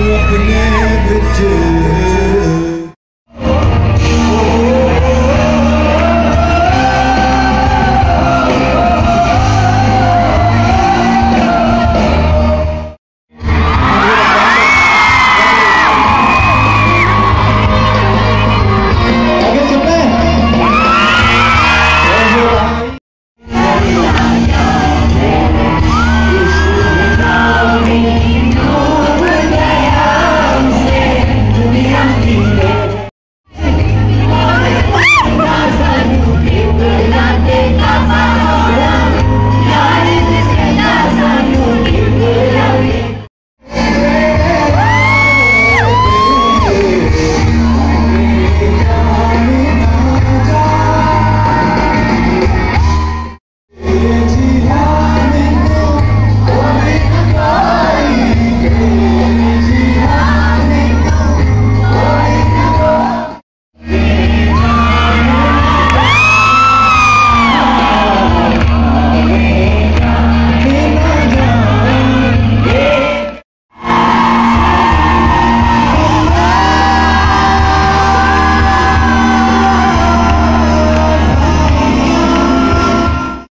wonder what never do